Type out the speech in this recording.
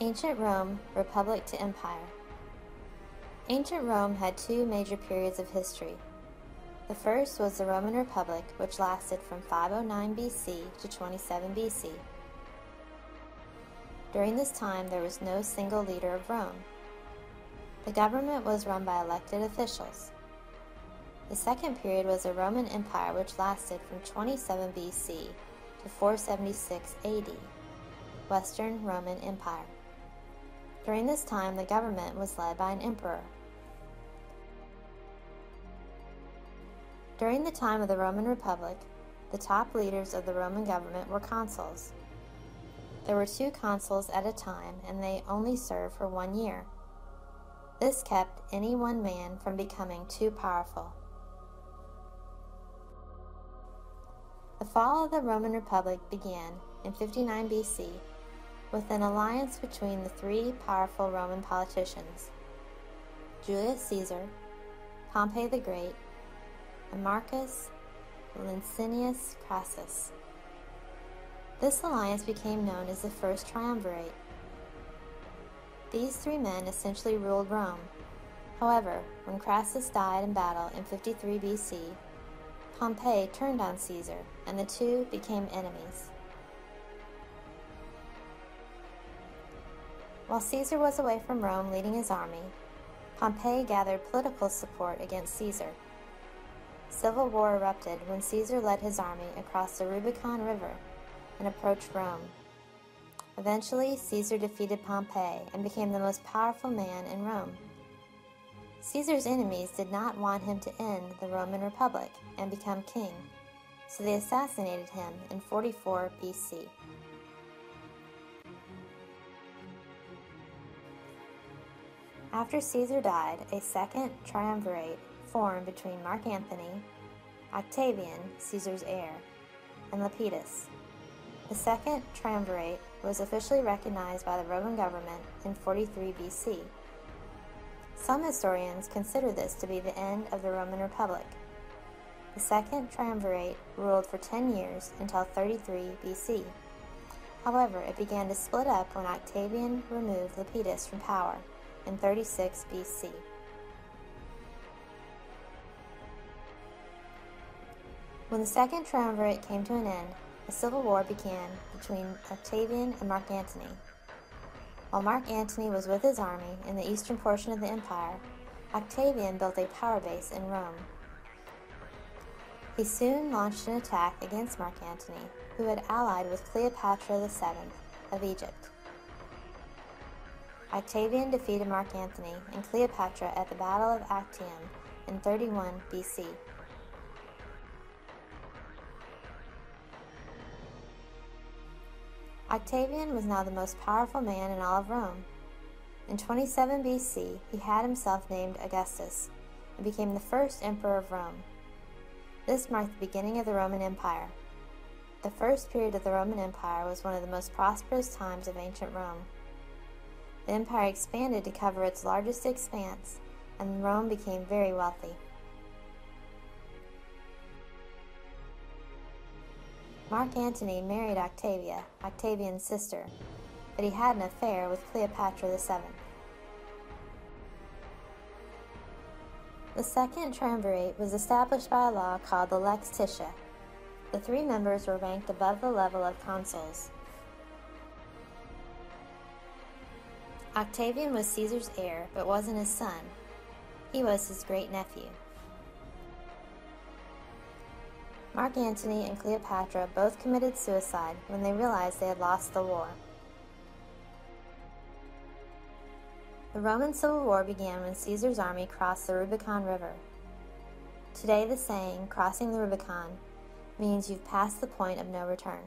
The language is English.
Ancient Rome, Republic to Empire. Ancient Rome had two major periods of history. The first was the Roman Republic, which lasted from 509 BC to 27 BC. During this time, there was no single leader of Rome. The government was run by elected officials. The second period was the Roman Empire, which lasted from 27 BC to 476 AD, Western Roman Empire. During this time, the government was led by an emperor. During the time of the Roman Republic, the top leaders of the Roman government were consuls. There were two consuls at a time, and they only served for one year. This kept any one man from becoming too powerful. The fall of the Roman Republic began in 59 BC with an alliance between the three powerful Roman politicians Julius Caesar, Pompey the Great, and Marcus Licinius Crassus. This alliance became known as the First Triumvirate. These three men essentially ruled Rome. However, when Crassus died in battle in 53 BC, Pompey turned on Caesar, and the two became enemies. While Caesar was away from Rome leading his army, Pompey gathered political support against Caesar. Civil war erupted when Caesar led his army across the Rubicon River and approached Rome. Eventually, Caesar defeated Pompey and became the most powerful man in Rome. Caesar's enemies did not want him to end the Roman Republic and become king, so they assassinated him in 44 BC. After Caesar died, a second triumvirate formed between Mark Antony, Octavian, Caesar's heir, and Lepidus. The second triumvirate was officially recognized by the Roman government in 43 BC. Some historians consider this to be the end of the Roman Republic. The second triumvirate ruled for 10 years until 33 BC. However, it began to split up when Octavian removed Lepidus from power in 36 BC. When the Second Triumvirate came to an end, a civil war began between Octavian and Mark Antony. While Mark Antony was with his army in the eastern portion of the empire, Octavian built a power base in Rome. He soon launched an attack against Mark Antony, who had allied with Cleopatra VII of Egypt. Octavian defeated Mark Antony and Cleopatra at the Battle of Actium in 31 BC. Octavian was now the most powerful man in all of Rome. In 27 BC, he had himself named Augustus and became the first emperor of Rome. This marked the beginning of the Roman Empire. The first period of the Roman Empire was one of the most prosperous times of ancient Rome. The empire expanded to cover its largest expanse, and Rome became very wealthy. Mark Antony married Octavia, Octavian's sister, but he had an affair with Cleopatra VII. The second triumvirate was established by a law called the Lex Titia. The three members were ranked above the level of consuls. Octavian was Caesar's heir, but wasn't his son. He was his great nephew. Mark Antony and Cleopatra both committed suicide when they realized they had lost the war. The Roman Civil War began when Caesar's army crossed the Rubicon River. Today, the saying, crossing the Rubicon, means you've passed the point of no return.